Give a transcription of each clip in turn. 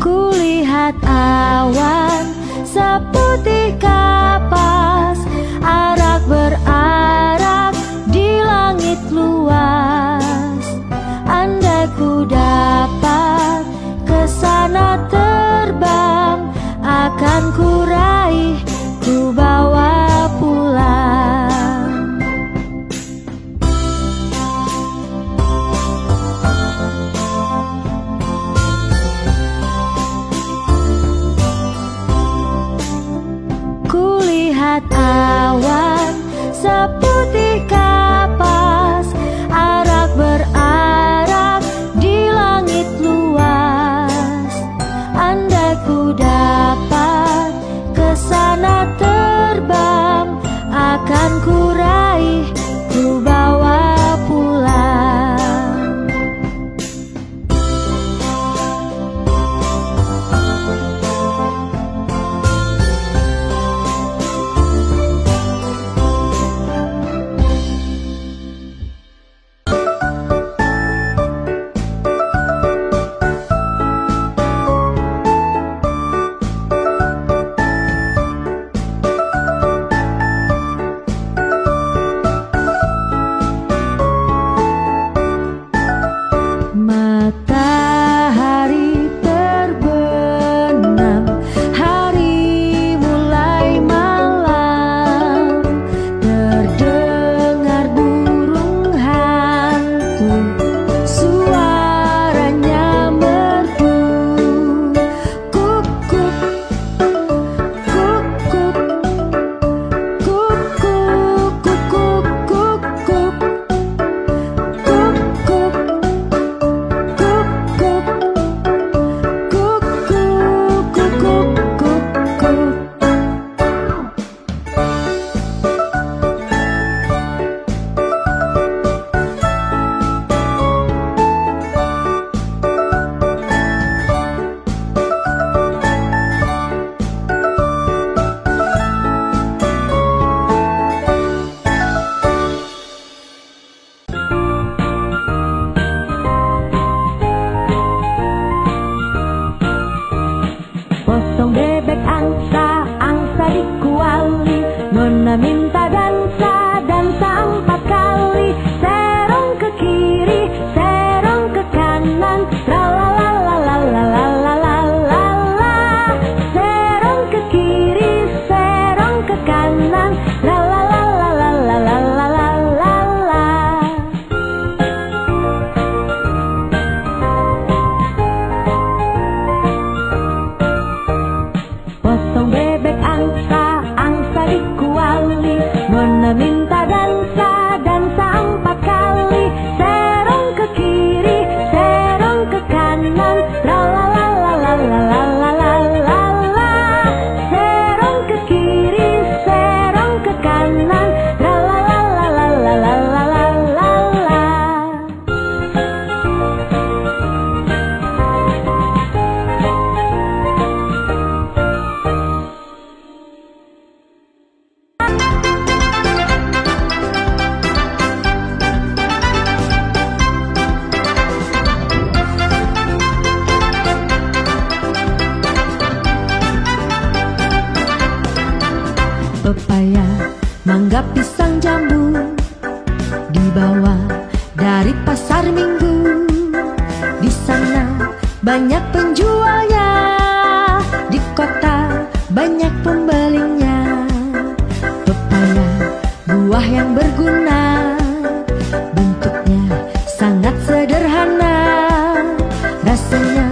Kulihat awan seputih kapas banyak pembelinya Pepaya buah yang berguna. Bentuknya sangat sederhana. Rasanya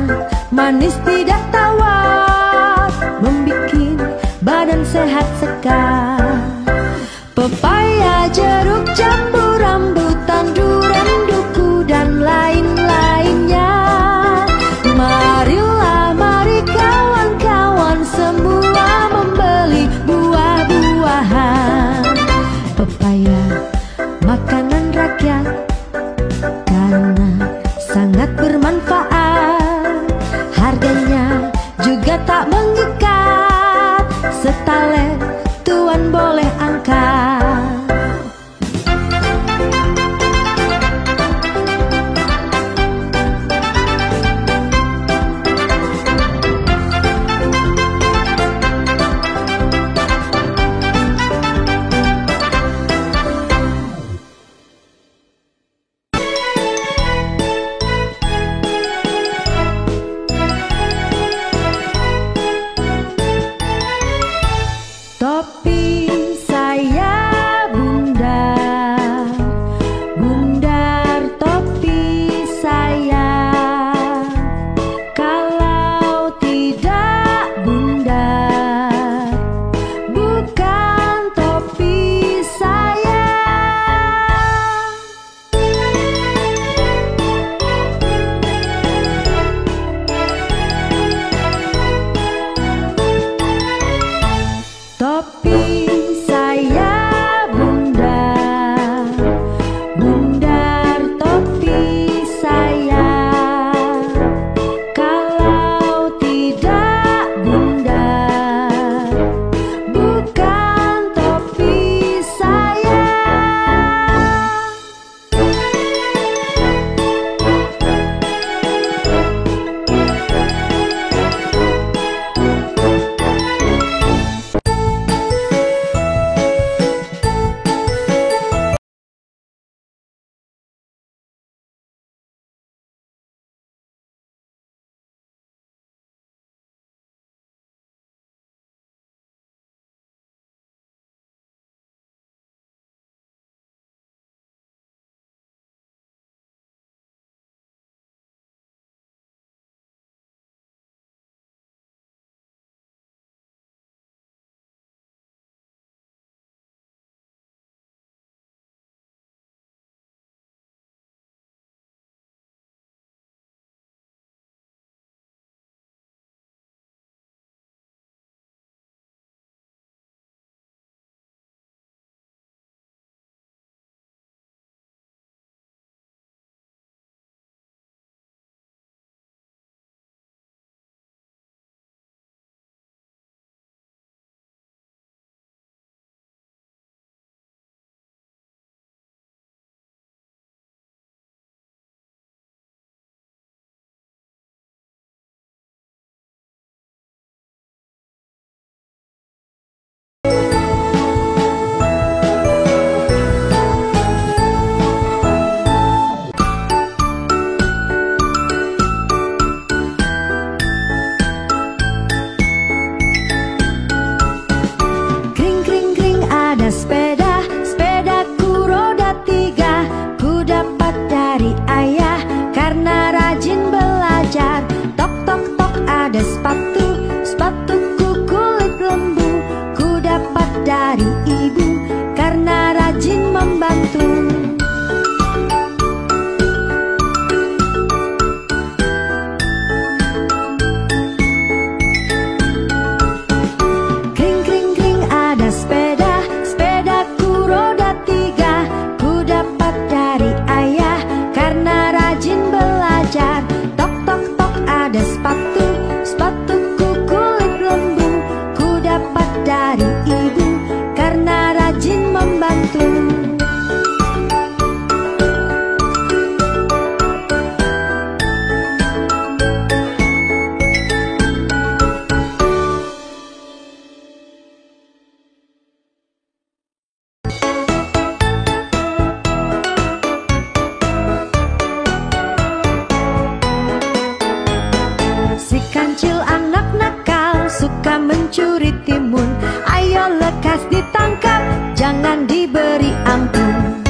manis tidak tawar. Membuat badan sehat sekar. Pepaya jeruk jambu jangan diberi ampun.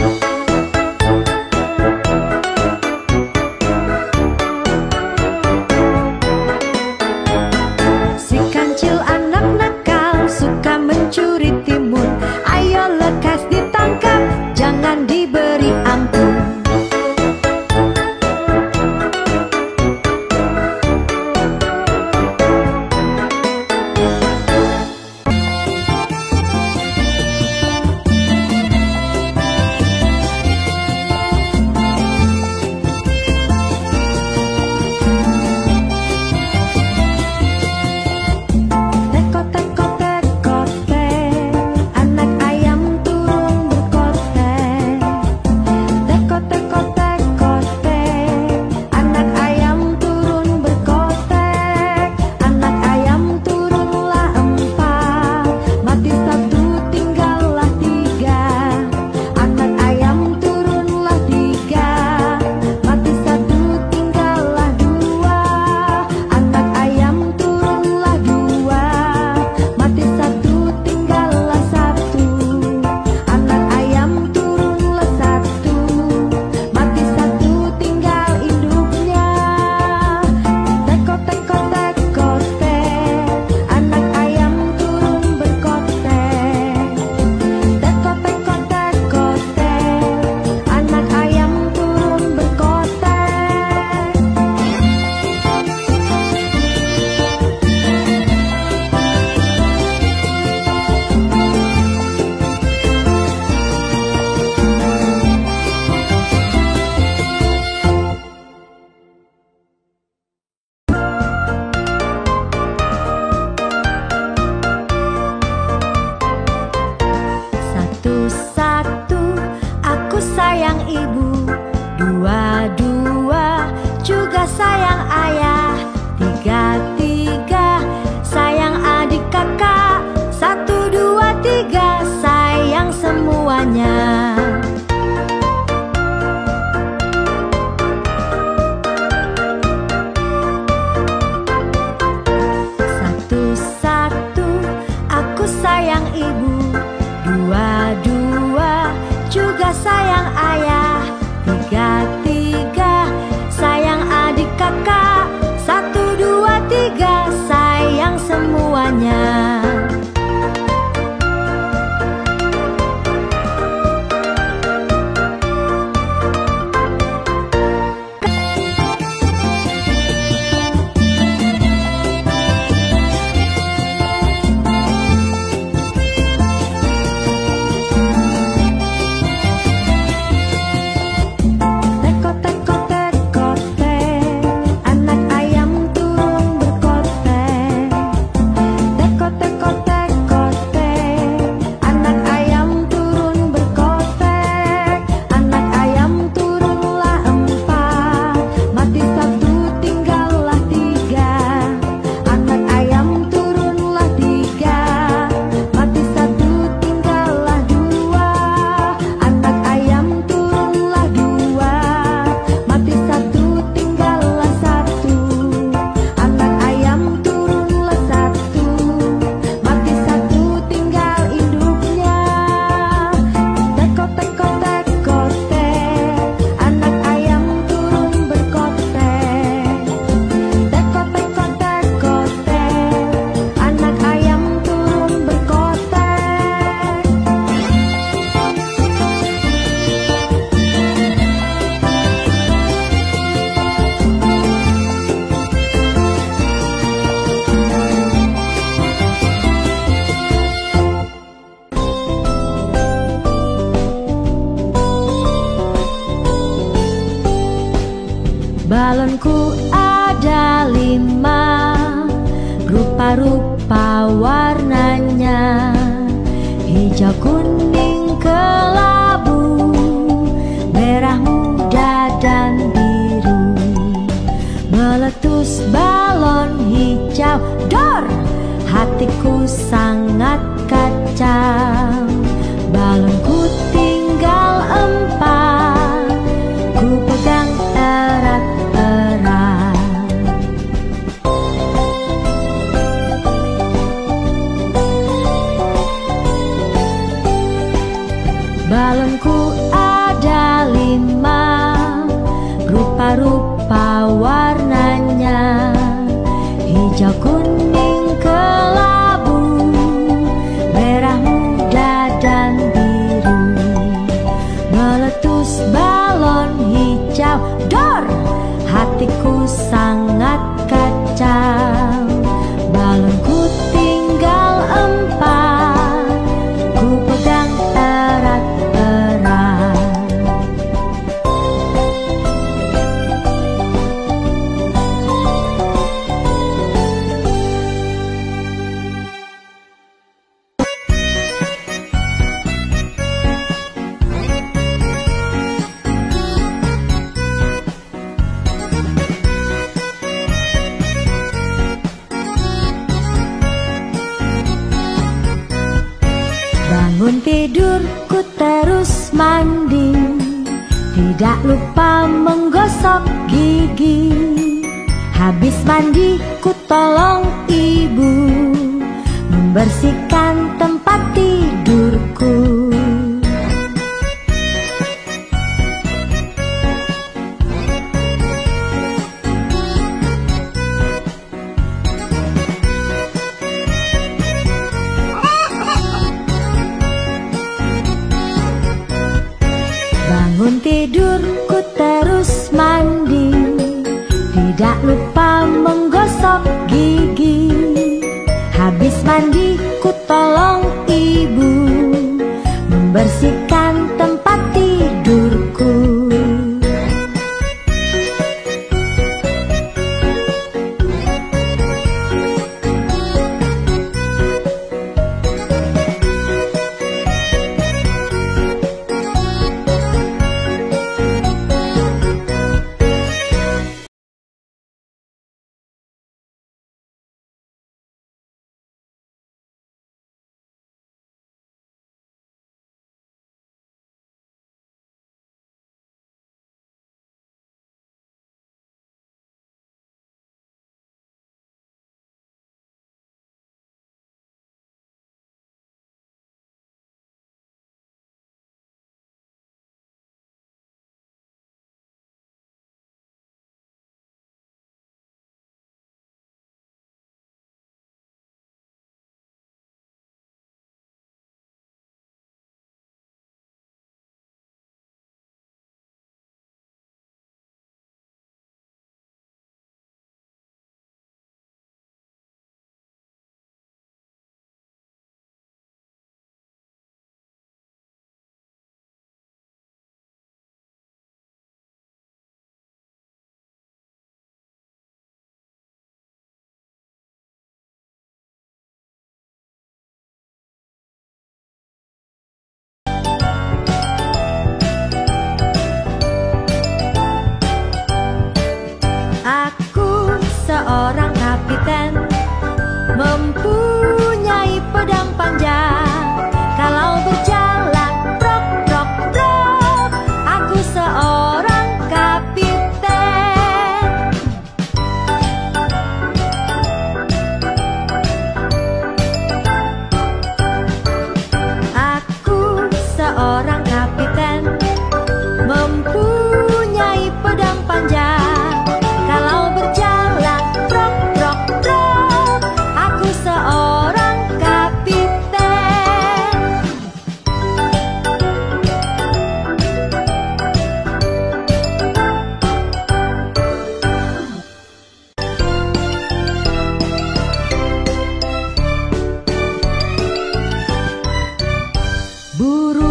Aku ada lima. Rupa-rupa warnanya. Hijau kuning kelabu. Merah muda dan biru. Meletus balon hijau. Dor! Hatiku sangat kacau. Bangun tidur ku terus mandi. Tidak lupa menggosok gigi. Habis mandi ku tolong ibu. Membersihkan tempat tidur. Buru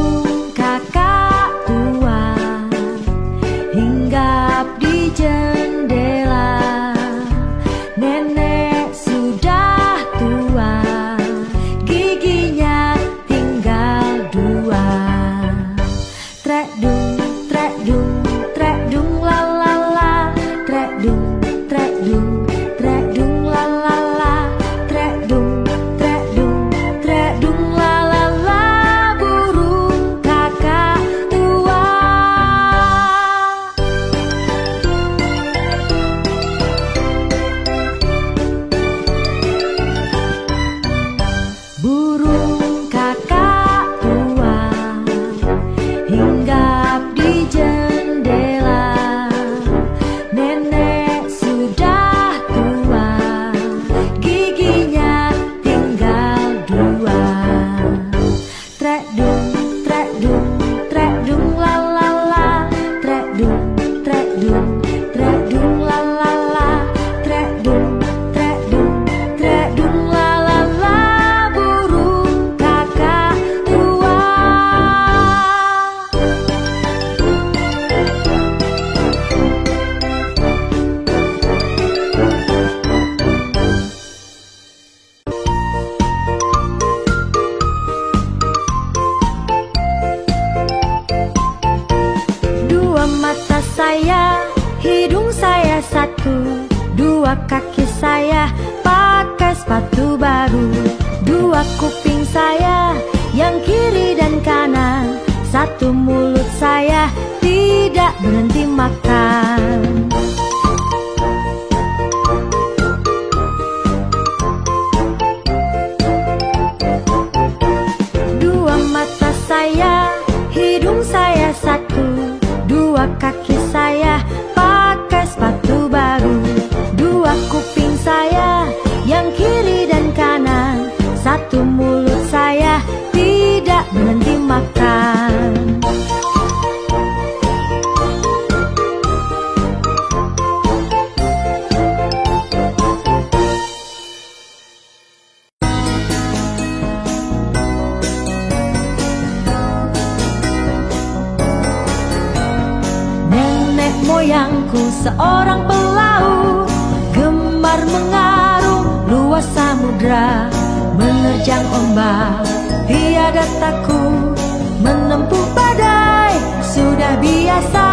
seorang pelaut. Gemar mengarung luas samudra Menerjang ombak. Tiada takut Menempuh badai Sudah biasa.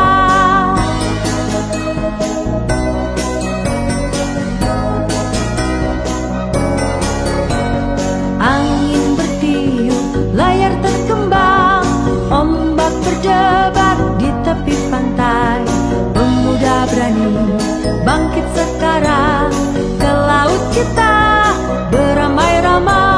Angin bertiup, layar terkembang. Ombak berdebar di tepi pantai berani bangkit sekarang ke laut kita beramai-ramai.